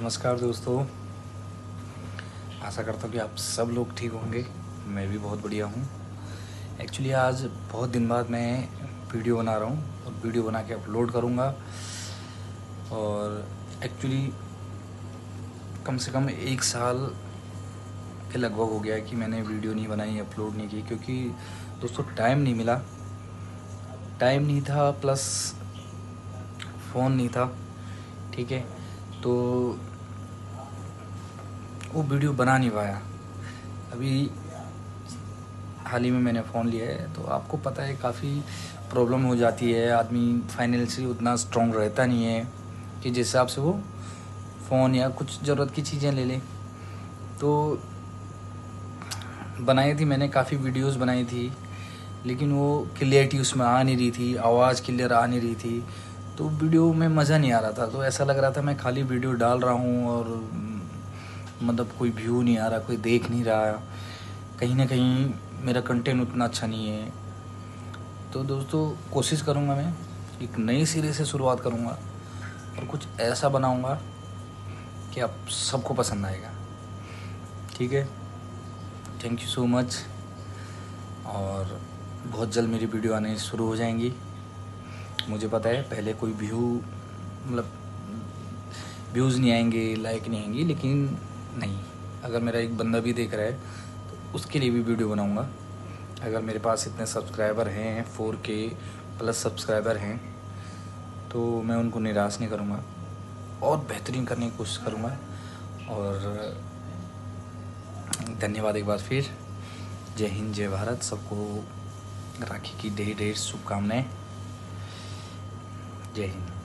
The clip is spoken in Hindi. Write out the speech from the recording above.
नमस्कार दोस्तों। आशा करता हूँ कि आप सब लोग ठीक होंगे। मैं भी बहुत बढ़िया हूँ। एक्चुअली आज बहुत दिन बाद मैं वीडियो बना रहा हूँ और वीडियो बना के अपलोड करूँगा। और एक्चुअली कम से कम एक साल के लगभग हो गया कि मैंने वीडियो नहीं बनाई, अपलोड नहीं की, क्योंकि दोस्तों टाइम नहीं मिला। टाइम नहीं था प्लस फ़ोन नहीं था। ठीक है? तो वो वीडियो बना नहीं पाया। अभी हाल ही में मैंने फ़ोन लिया है तो आपको पता है काफ़ी प्रॉब्लम हो जाती है। आदमी फाइनेंशियली उतना स्ट्रॉन्ग रहता नहीं है कि जिस हिसाब से वो फ़ोन या कुछ ज़रूरत की चीज़ें ले ले। तो बनाई थी मैंने, काफ़ी वीडियोस बनाई थी, लेकिन वो क्लियरिटी उसमें आ नहीं रही थी, आवाज़ क्लियर आ नहीं रही थी। तो वीडियो में मज़ा नहीं आ रहा था। तो ऐसा लग रहा था मैं खाली वीडियो डाल रहा हूँ और मतलब कोई व्यू नहीं आ रहा, कोई देख नहीं रहा। कहीं ना कहीं मेरा कंटेंट उतना अच्छा नहीं है। तो दोस्तों, कोशिश करूँगा मैं एक नई सीरीज़ से शुरुआत करूँगा और कुछ ऐसा बनाऊँगा कि आप सबको पसंद आएगा। ठीक है? थैंक यू सो मच और बहुत जल्द मेरी वीडियो आने शुरू हो जाएँगी। मुझे पता है, पहले कोई व्यू मतलब व्यूज़ नहीं आएँगे लाइक नहीं आएँगी, लेकिन नहीं। अगर मेरा एक बंदा भी देख रहा है तो उसके लिए भी वीडियो बनाऊँगा। अगर मेरे पास इतने सब्सक्राइबर हैं फोर के प्लस सब्सक्राइबर हैं तो मैं उनको निराश नहीं करूँगा। और बेहतरीन करने की कोशिश करूँगा। और धन्यवाद एक बार फिर। जय हिंद, जय भारत। सबको राखी की ढेर ढेर शुभकामनाएँ। जय हिंद